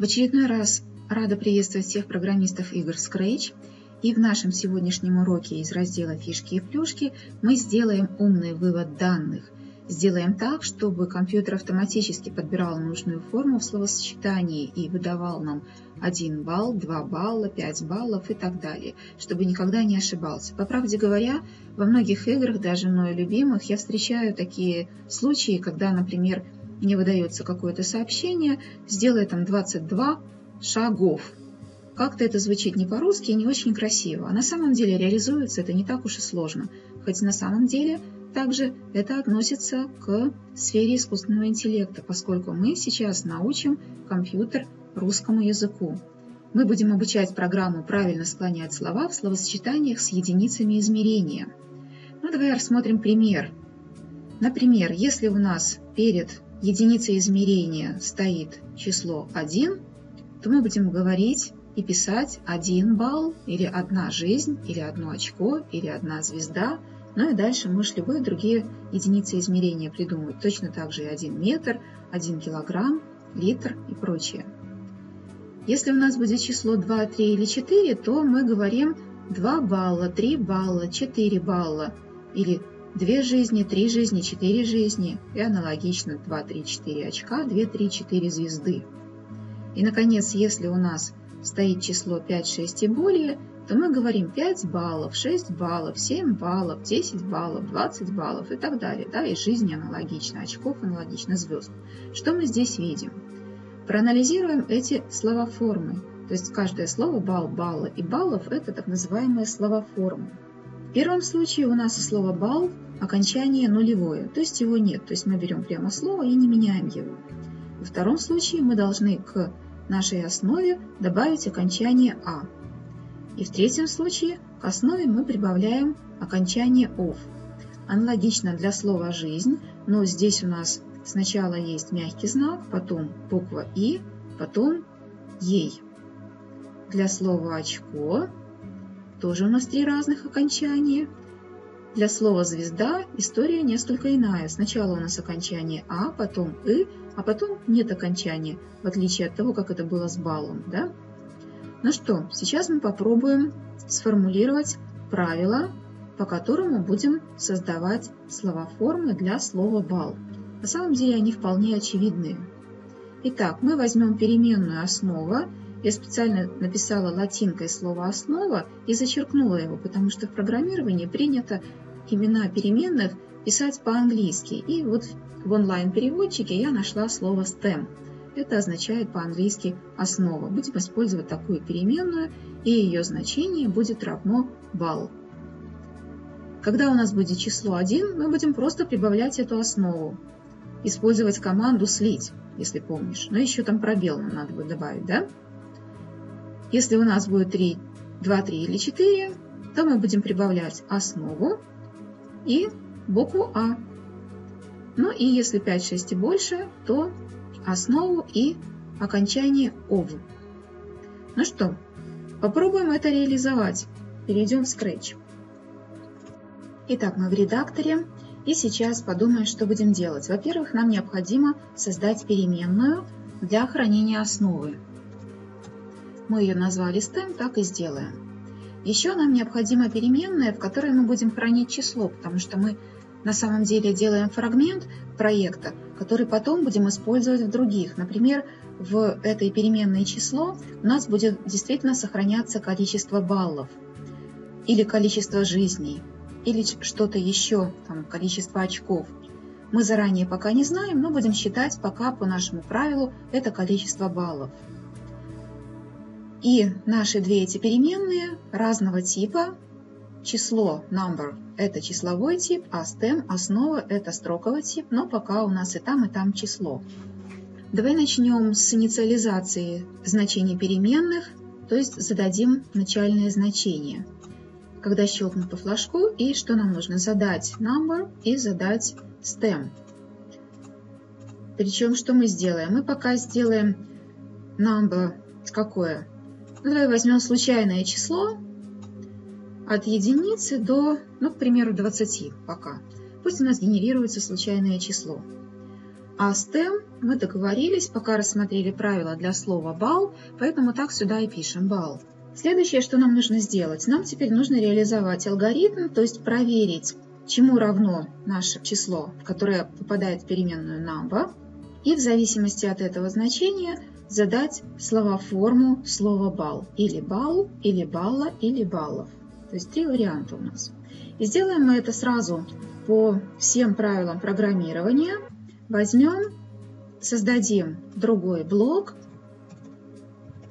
В очередной раз рада приветствовать всех программистов игр Scratch. И в нашем сегодняшнем уроке из раздела «Фишки и плюшки» мы сделаем умный вывод данных. Сделаем так, чтобы компьютер автоматически подбирал нужную форму в словосочетании и выдавал нам 1 балл, 2 балла, 5 баллов и так далее, чтобы никогда не ошибался. По правде говоря, во многих играх, даже мною любимых, я встречаю такие случаи, когда, например, мне выдается какое-то сообщение, сделай там 22 шагов. Как-то это звучит не по-русски и не очень красиво, а на самом деле реализуется это не так уж и сложно. Хоть на самом деле также это относится к сфере искусственного интеллекта, поскольку мы сейчас научим компьютер русскому языку. Мы будем обучать программу правильно склонять слова в словосочетаниях с единицами измерения. Ну, давай рассмотрим пример. Например, если у нас перед единицей измерения стоит число 1, то мы будем говорить и писать 1 балл, или 1 жизнь, или 1 очко, или 1 звезда. Ну и дальше можешь любые другие единицы измерения придумать. Точно так же и 1 метр, 1 килограмм, литр и прочее. Если у нас будет число 2, 3 или 4, то мы говорим 2 балла, 3 балла, 4 балла или Две жизни, три жизни, четыре жизни и аналогично 2, 3, 4 очка, 2, 3, 4 звезды. И, наконец, если у нас стоит число 5, 6 и более, то мы говорим 5 баллов, 6 баллов, 7 баллов, 10 баллов, 20 баллов и так далее. Да, и жизни аналогично, очков аналогично звезд. Что мы здесь видим? Проанализируем эти словоформы. То есть каждое слово бал, балла и баллов – это так называемые словоформы. В первом случае у нас слово «бал» окончание нулевое, то есть его нет, то есть мы берем прямо слово и не меняем его. Во втором случае мы должны к нашей основе добавить окончание «а». И в третьем случае к основе мы прибавляем окончание «ов». Аналогично для слова «жизнь», но здесь у нас сначала есть мягкий знак, потом буква «и», потом «ей». Для слова «очко» Тоже у нас три разных окончания. Для слова «звезда» история несколько иная. Сначала у нас окончание «а», потом «и», а потом нет окончания, в отличие от того, как это было с баллом. Да? Ну что, сейчас мы попробуем сформулировать правила, по которому будем создавать словоформы для слова «бал». На самом деле они вполне очевидные. Итак, мы возьмем переменную «основа» Я специально написала латинкой слово «основа» и зачеркнула его, потому что в программировании принято имена переменных писать по-английски. И вот в онлайн-переводчике я нашла слово STEM. Это означает по-английски «основа». Будем использовать такую переменную, и ее значение будет равно балл. Когда у нас будет число 1, мы будем просто прибавлять эту основу. Использовать команду «слить», если помнишь. Но еще там пробел нам надо будет добавить, да? Если у нас будет 3, 2, 3 или 4, то мы будем прибавлять основу и букву А. Ну и если 5, 6 и больше, то основу и окончание ОВ. Ну что, попробуем это реализовать. Перейдем в Scratch. Итак, мы в редакторе. И сейчас подумаем, что будем делать. Во-первых, нам необходимо создать переменную для хранения основы мы ее назвали stem, так и сделаем. Еще нам необходима переменная, в которой мы будем хранить число, потому что мы на самом деле делаем фрагмент проекта, который потом будем использовать в других. Например, в этой переменной число у нас будет действительно сохраняться количество баллов или количество жизней, или что-то еще, там, количество очков. Мы заранее пока не знаем, но будем считать пока по нашему правилу это количество баллов. И наши две эти переменные разного типа. Число number – это числовой тип, а stem – основа – это строковый тип, но пока у нас и там, и там число. Давай начнем с инициализации значений переменных, то есть зададим начальное значение. Когда щелкнуть по флажку, и что нам нужно? Задать number и задать stem. Причем, что мы сделаем? Мы пока сделаем number какое? Давай возьмем случайное число от единицы до, ну, к примеру, 20 пока. Пусть у нас генерируется случайное число. А STEM мы договорились, пока рассмотрели правила для слова бал, поэтому так сюда и пишем бал. Следующее, что нам нужно сделать, нам теперь нужно реализовать алгоритм, то есть проверить, чему равно наше число, которое попадает в переменную number, и в зависимости от этого значения задать словоформу слова бал. Или бал, или балла, или баллов. То есть три варианта у нас. И сделаем мы это сразу по всем правилам программирования. Возьмем, создадим другой блок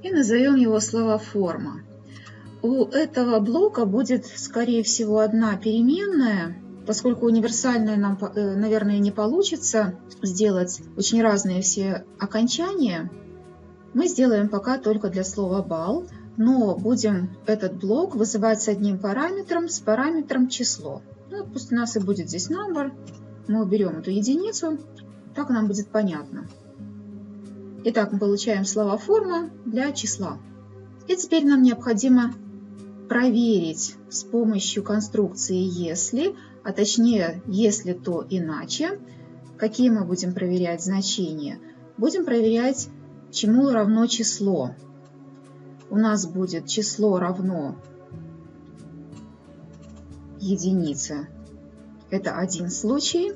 и назовем его словоформа. У этого блока будет, скорее всего, одна переменная, поскольку универсальная нам, э, наверное, не получится сделать очень разные все окончания, мы сделаем пока только для слова бал, но будем этот блок вызывать с одним параметром, с параметром число. Ну, пусть у нас и будет здесь number. Мы уберем эту единицу, так нам будет понятно. Итак, мы получаем слова форма для числа. И теперь нам необходимо проверить с помощью конструкции «если», а точнее «если то иначе», какие мы будем проверять значения. Будем проверять чему равно число. У нас будет число равно единице. Это один случай.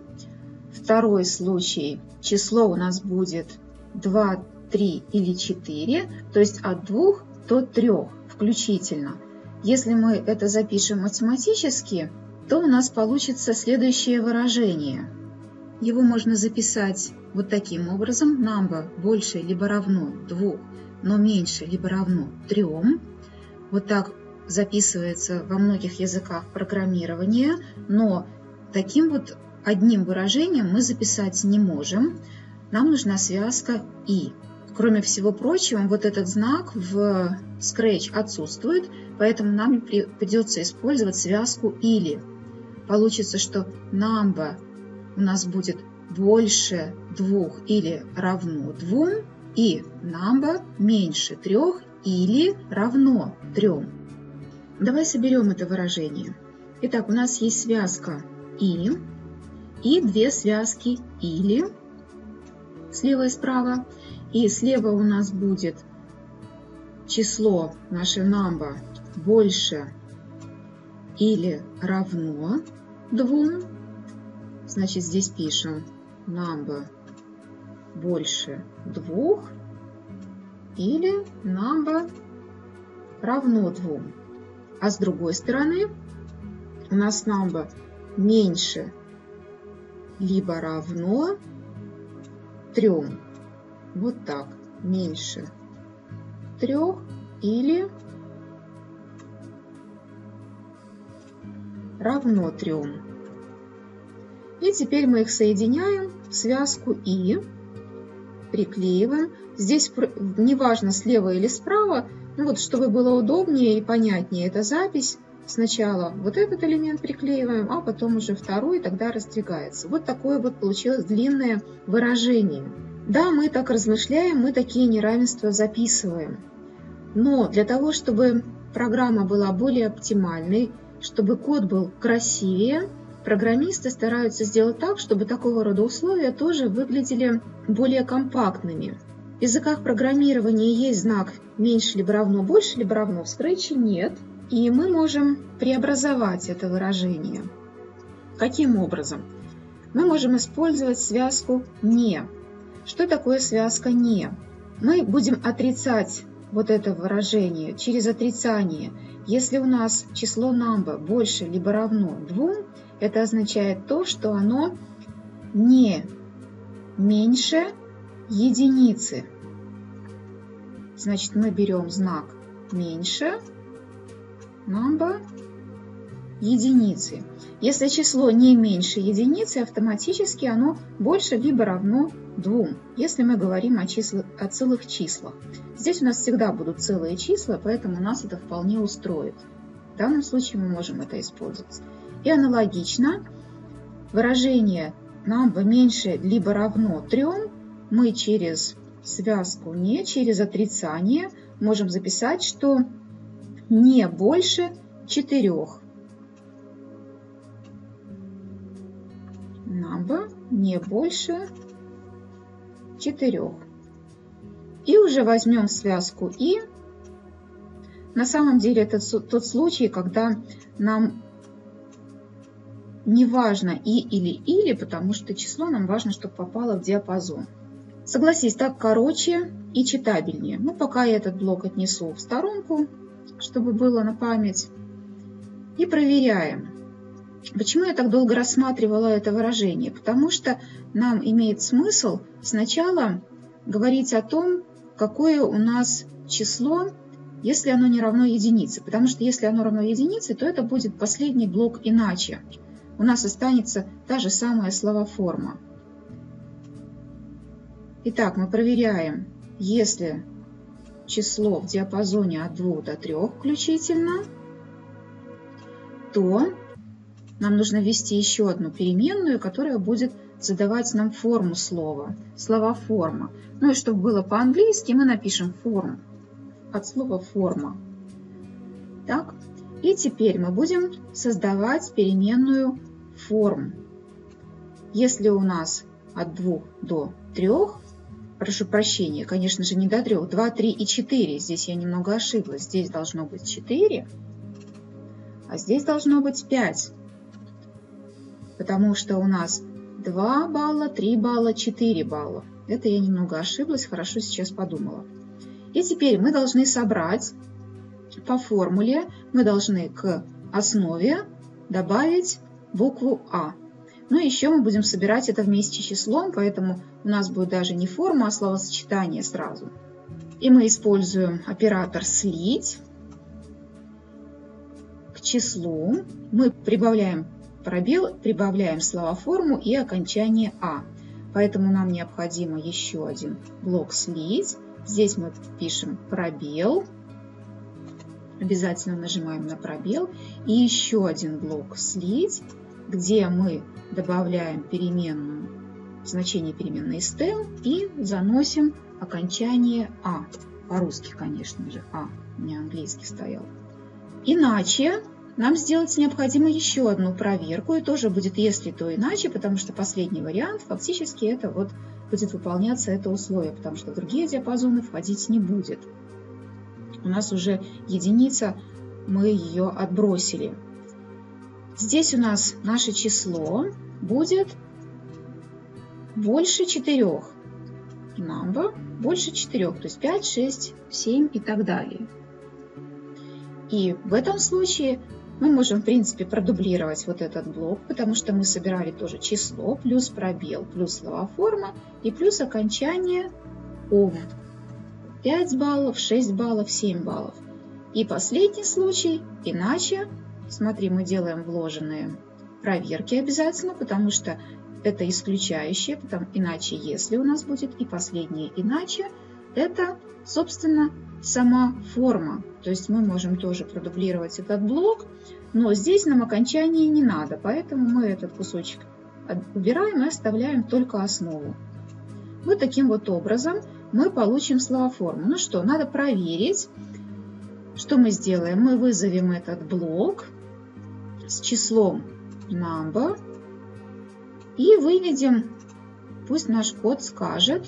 Второй случай. Число у нас будет 2, 3 или 4, то есть от 2 до 3 включительно. Если мы это запишем математически, то у нас получится следующее выражение. Его можно записать вот таким образом number больше либо равно 2, но меньше либо равно 3. Вот так записывается во многих языках программирования, но таким вот одним выражением мы записать не можем. Нам нужна связка «и». Кроме всего прочего, вот этот знак в Scratch отсутствует, поэтому нам придется использовать связку «или». Получится, что number у нас будет больше двух или равно двум, и number меньше трех или равно трем. Давай соберем это выражение. Итак, у нас есть связка «и» и две связки «или» слева и справа. И слева у нас будет число наше number больше или равно двум. Значит, здесь пишем number больше двух или number равно двум. А с другой стороны у нас number меньше либо равно трем. Вот так. Меньше трех или равно трем. И теперь мы их соединяем в связку «и», приклеиваем. Здесь неважно слева или справа, ну вот чтобы было удобнее и понятнее эта запись, сначала вот этот элемент приклеиваем, а потом уже второй, тогда раздвигается. Вот такое вот получилось длинное выражение. Да, мы так размышляем, мы такие неравенства записываем. Но для того, чтобы программа была более оптимальной, чтобы код был красивее, Программисты стараются сделать так, чтобы такого рода условия тоже выглядели более компактными. В языках программирования есть знак меньше либо равно, больше либо равно. В Scratch нет. И мы можем преобразовать это выражение. Каким образом? Мы можем использовать связку «не». Что такое связка «не»? Мы будем отрицать вот это выражение через отрицание. Если у нас число number больше либо равно 2, это означает то, что оно не меньше единицы. Значит, мы берем знак меньше number единицы. Если число не меньше единицы, автоматически оно больше либо равно 2, если мы говорим о, числах, о целых числах. Здесь у нас всегда будут целые числа, поэтому нас это вполне устроит. В данном случае мы можем это использовать. И аналогично выражение number меньше либо равно 3 мы через связку не, через отрицание можем записать, что не больше 4. Number не больше 4. И уже возьмем связку «и». На самом деле это тот случай, когда нам не важно «и» или «или», потому что число нам важно, чтобы попало в диапазон. Согласись, так короче и читабельнее. Ну, пока я этот блок отнесу в сторонку, чтобы было на память. И проверяем. Почему я так долго рассматривала это выражение? Потому что нам имеет смысл сначала говорить о том, какое у нас число, если оно не равно единице. Потому что если оно равно единице, то это будет последний блок иначе. У нас останется та же самая словоформа. Итак, мы проверяем, если число в диапазоне от 2 до 3 включительно, то нам нужно ввести еще одну переменную, которая будет задавать нам форму слова, слова форма. Ну и чтобы было по-английски, мы напишем форм от слова форма. Так, и теперь мы будем создавать переменную форм. Если у нас от 2 до 3, прошу прощения, конечно же, не до 3, 2, 3 и 4. Здесь я немного ошиблась. Здесь должно быть 4, а здесь должно быть 5. Потому что у нас 2 балла, 3 балла, 4 балла. Это я немного ошиблась, хорошо сейчас подумала. И теперь мы должны собрать по формуле, мы должны к основе добавить букву А. Ну и еще мы будем собирать это вместе с числом, поэтому у нас будет даже не форма, а словосочетание сразу. И мы используем оператор «слить». К числу мы прибавляем пробел, прибавляем словоформу и окончание «а». Поэтому нам необходимо еще один блок «слить». Здесь мы пишем пробел. Обязательно нажимаем на пробел. И еще один блок «слить», где мы добавляем переменную, значение переменной stem и заносим окончание «а». По-русски, конечно же, «а». У меня английский стоял. Иначе нам сделать необходимо еще одну проверку, и тоже будет если то иначе, потому что последний вариант фактически это вот будет выполняться это условие, потому что другие диапазоны входить не будет. У нас уже единица, мы ее отбросили. Здесь у нас наше число будет больше 4. Number больше 4, то есть 5, 6, 7 и так далее. И в этом случае мы можем, в принципе, продублировать вот этот блок, потому что мы собирали тоже число, плюс пробел, плюс словоформа и плюс окончание ов. 5 баллов, 6 баллов, 7 баллов. И последний случай, иначе, смотри, мы делаем вложенные проверки обязательно, потому что это исключающее, потому, иначе если у нас будет, и последнее иначе, это, собственно, сама форма. То есть мы можем тоже продублировать этот блок, но здесь нам окончание не надо, поэтому мы этот кусочек убираем и оставляем только основу. Вот таким вот образом мы получим словоформу. Ну что, надо проверить. Что мы сделаем? Мы вызовем этот блок с числом number и выведем, пусть наш код скажет,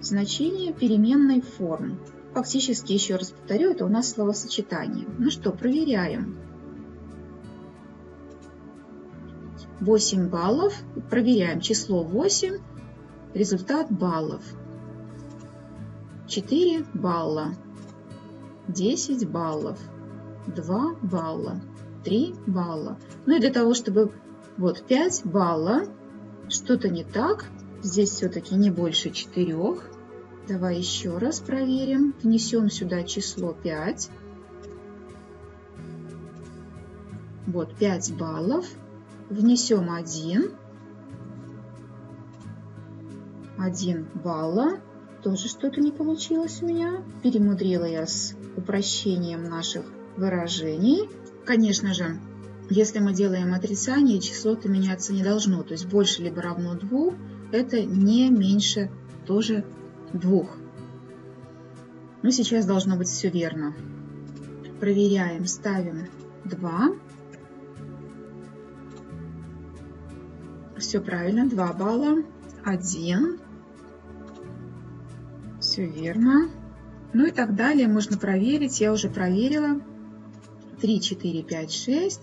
значение переменной форм. Фактически, еще раз повторю, это у нас словосочетание. Ну что, проверяем. 8 баллов. Проверяем число 8, результат баллов. 4 балла, 10 баллов, 2 балла, 3 балла. Ну и для того, чтобы вот 5 балла, что-то не так, здесь все-таки не больше 4, Давай еще раз проверим. Внесем сюда число 5. Вот 5 баллов. Внесем 1. 1 балла. Тоже что-то не получилось у меня. Перемудрила я с упрощением наших выражений. Конечно же, если мы делаем отрицание, число-то меняться не должно. То есть больше либо равно 2, это не меньше тоже двух. Ну, сейчас должно быть все верно. Проверяем, ставим 2. Все правильно. 2 балла. 1. Все верно. Ну и так далее. Можно проверить. Я уже проверила. 3, 4, 5, 6.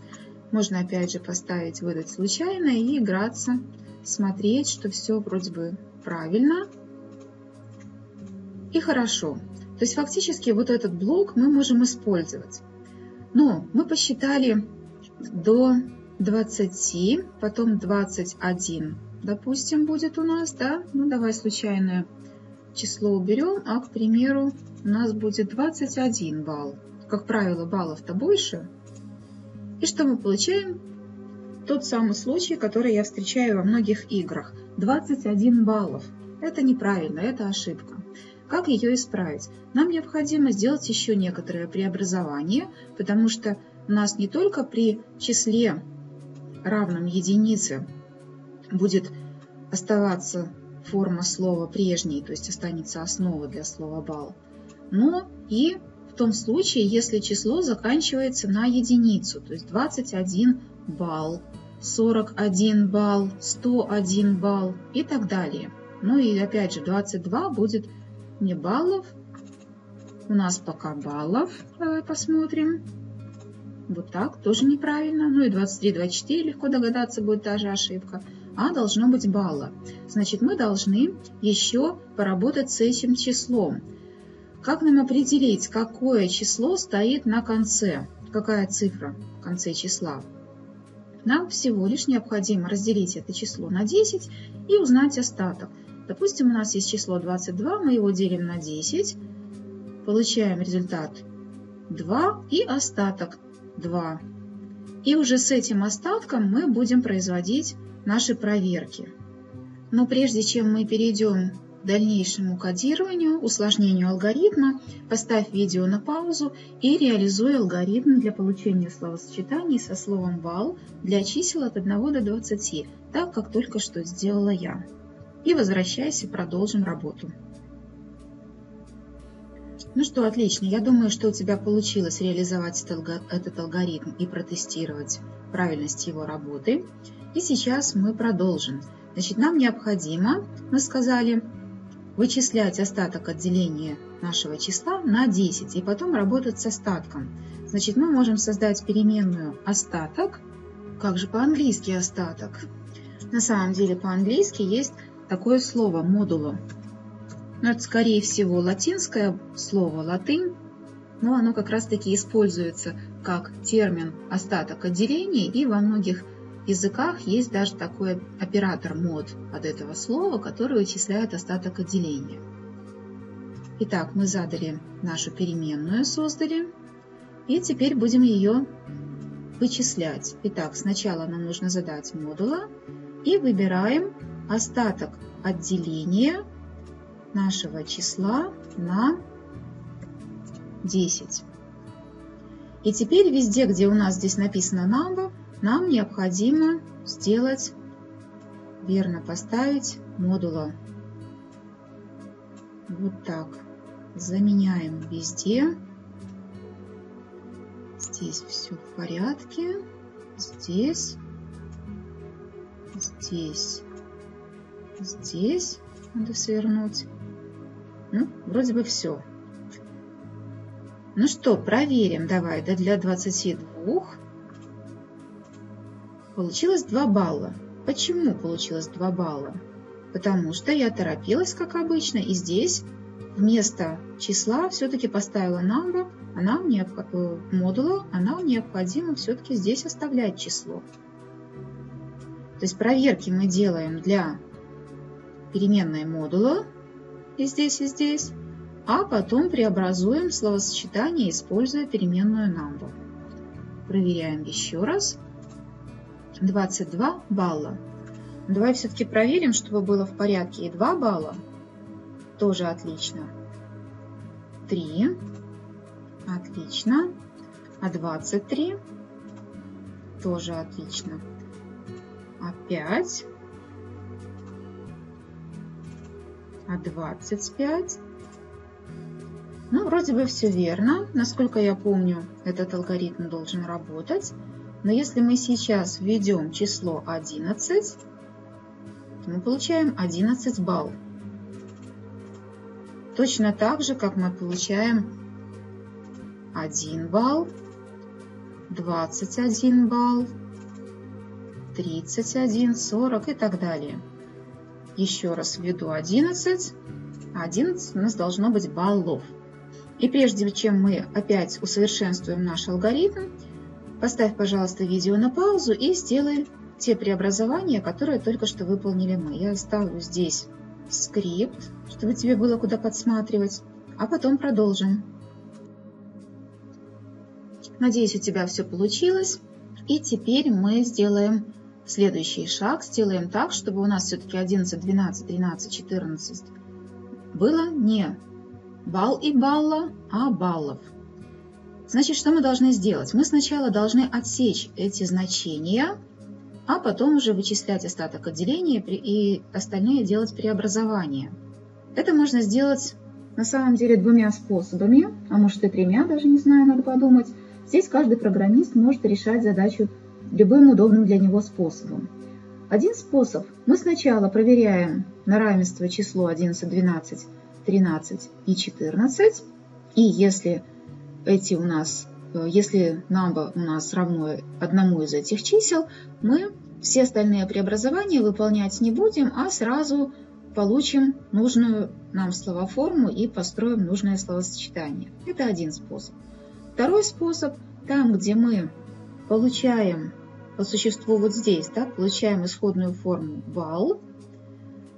Можно опять же поставить «Выдать случайно» и играться, смотреть, что все вроде бы правильно и хорошо. То есть фактически вот этот блок мы можем использовать. Но мы посчитали до 20, потом 21, допустим, будет у нас, да? Ну, давай случайное число уберем, а, к примеру, у нас будет 21 балл. Как правило, баллов-то больше. И что мы получаем? Тот самый случай, который я встречаю во многих играх. 21 баллов. Это неправильно, это ошибка. Как ее исправить? Нам необходимо сделать еще некоторое преобразование, потому что у нас не только при числе равном единице будет оставаться форма слова прежней, то есть останется основа для слова балл, но и в том случае, если число заканчивается на единицу, то есть 21 балл, 41 балл, 101 балл и так далее. Ну и опять же 22 будет не баллов. У нас пока баллов. Давай посмотрим. Вот так, тоже неправильно. Ну и 23, 24, легко догадаться, будет та же ошибка. А должно быть балла. Значит, мы должны еще поработать с этим числом. Как нам определить, какое число стоит на конце? Какая цифра в конце числа? Нам всего лишь необходимо разделить это число на 10 и узнать остаток. Допустим, у нас есть число 22, мы его делим на 10, получаем результат 2 и остаток 2. И уже с этим остатком мы будем производить наши проверки. Но прежде чем мы перейдем к дальнейшему кодированию, усложнению алгоритма, поставь видео на паузу и реализуй алгоритм для получения словосочетаний со словом «бал» для чисел от 1 до 20, так как только что сделала я и возвращайся, продолжим работу. Ну что, отлично. Я думаю, что у тебя получилось реализовать этот алгоритм и протестировать правильность его работы. И сейчас мы продолжим. Значит, нам необходимо, мы сказали, вычислять остаток отделения нашего числа на 10 и потом работать с остатком. Значит, мы можем создать переменную остаток. Как же по-английски остаток? На самом деле по-английски есть такое слово модуло. Но это, скорее всего, латинское слово, латынь, но оно как раз-таки используется как термин остаток отделения, и во многих языках есть даже такой оператор мод от этого слова, который вычисляет остаток отделения. Итак, мы задали нашу переменную, создали, и теперь будем ее вычислять. Итак, сначала нам нужно задать модула и выбираем остаток отделения нашего числа на 10. И теперь везде, где у нас здесь написано number, нам необходимо сделать, верно поставить модула. Вот так. Заменяем везде. Здесь все в порядке. Здесь. Здесь здесь надо свернуть. Ну, вроде бы все. Ну что, проверим. Давай, да для 22 получилось 2 балла. Почему получилось 2 балла? Потому что я торопилась, как обычно, и здесь вместо числа все-таки поставила number, а нам. Э, модула, а нам необходимо все-таки здесь оставлять число. То есть проверки мы делаем для переменной модула и здесь, и здесь, а потом преобразуем словосочетание, используя переменную number. Проверяем еще раз. 22 балла. Давай все-таки проверим, чтобы было в порядке. И 2 балла. Тоже отлично. 3. Отлично. А 23. Тоже отлично. А 5. А 25. Ну, вроде бы все верно. Насколько я помню, этот алгоритм должен работать. Но если мы сейчас введем число 11, то мы получаем 11 баллов. Точно так же, как мы получаем 1 балл, 21 балл, 31, 40 и так далее. Еще раз введу 11. 11 у нас должно быть баллов. И прежде чем мы опять усовершенствуем наш алгоритм, поставь, пожалуйста, видео на паузу и сделай те преобразования, которые только что выполнили мы. Я оставлю здесь скрипт, чтобы тебе было куда подсматривать, а потом продолжим. Надеюсь, у тебя все получилось. И теперь мы сделаем следующий шаг. Сделаем так, чтобы у нас все-таки 11, 12, 13, 14 было не балл и балла, а баллов. Значит, что мы должны сделать? Мы сначала должны отсечь эти значения, а потом уже вычислять остаток отделения и остальные делать преобразование. Это можно сделать на самом деле двумя способами, а может и тремя, даже не знаю, надо подумать. Здесь каждый программист может решать задачу любым удобным для него способом. Один способ. Мы сначала проверяем на равенство число 11, 12, 13 и 14. И если эти у нас, э, если number у нас равно одному из этих чисел, мы все остальные преобразования выполнять не будем, а сразу получим нужную нам словоформу и построим нужное словосочетание. Это один способ. Второй способ, там, где мы получаем по существу вот здесь, да, получаем исходную форму val,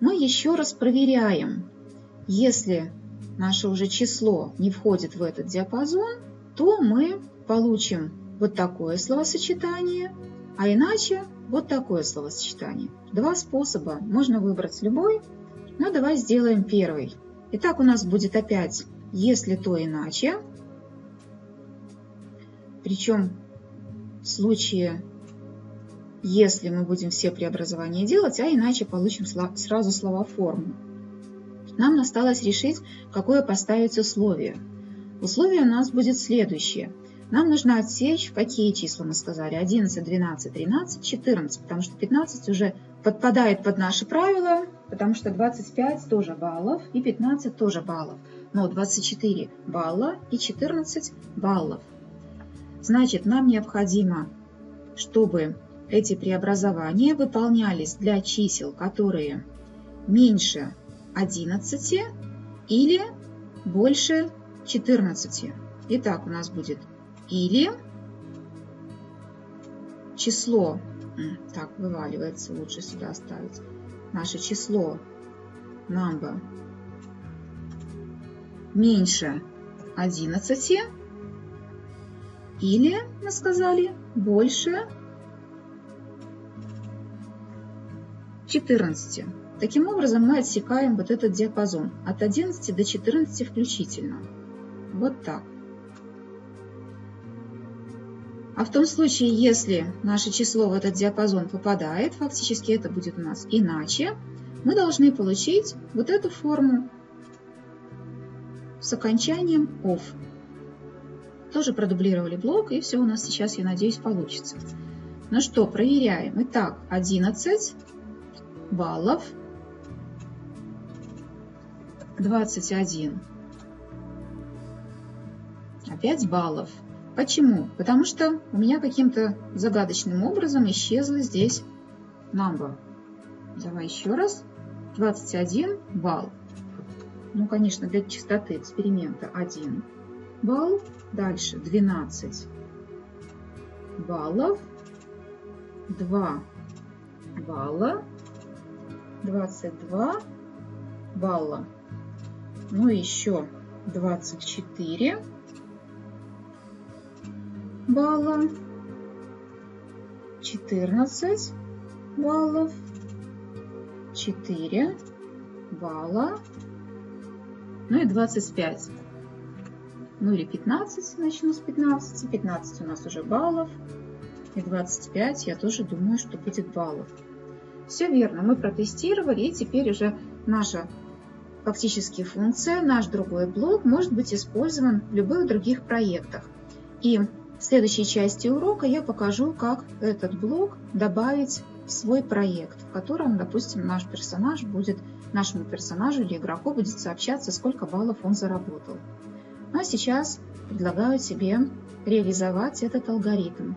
мы еще раз проверяем, если наше уже число не входит в этот диапазон, то мы получим вот такое словосочетание, а иначе вот такое словосочетание. Два способа, можно выбрать любой, но давай сделаем первый. Итак, у нас будет опять «если то иначе», причем в случае, если мы будем все преобразования делать, а иначе получим сразу словоформу. Нам осталось решить, какое поставить условие. Условие у нас будет следующее. Нам нужно отсечь, какие числа мы сказали, 11, 12, 13, 14, потому что 15 уже подпадает под наши правила, потому что 25 тоже баллов и 15 тоже баллов. Но 24 балла и 14 баллов. Значит, нам необходимо, чтобы эти преобразования выполнялись для чисел, которые меньше 11 или больше 14. Итак, у нас будет или число, так, вываливается, лучше сюда оставить, наше число number меньше 11 или, мы сказали, больше 14. Таким образом, мы отсекаем вот этот диапазон от 11 до 14 включительно. Вот так. А в том случае, если наше число в этот диапазон попадает, фактически это будет у нас иначе, мы должны получить вот эту форму с окончанием OFF тоже продублировали блок, и все у нас сейчас, я надеюсь, получится. Ну что, проверяем. Итак, 11 баллов, 21, 5 баллов. Почему? Потому что у меня каким-то загадочным образом исчезла здесь number. Давай еще раз. 21 балл. Ну, конечно, для чистоты эксперимента 1 балл. Дальше 12 баллов. 2 балла. 22 балла. Ну и еще 24 балла. 14 баллов. 4 балла. Ну и 25 ну или 15, начну с 15. 15 у нас уже баллов. И 25 я тоже думаю, что будет баллов. Все верно, мы протестировали, и теперь уже наша фактически функция, наш другой блок может быть использован в любых других проектах. И в следующей части урока я покажу, как этот блок добавить свой проект, в котором, допустим, наш персонаж будет, нашему персонажу или игроку будет сообщаться, сколько баллов он заработал. А сейчас предлагаю тебе реализовать этот алгоритм.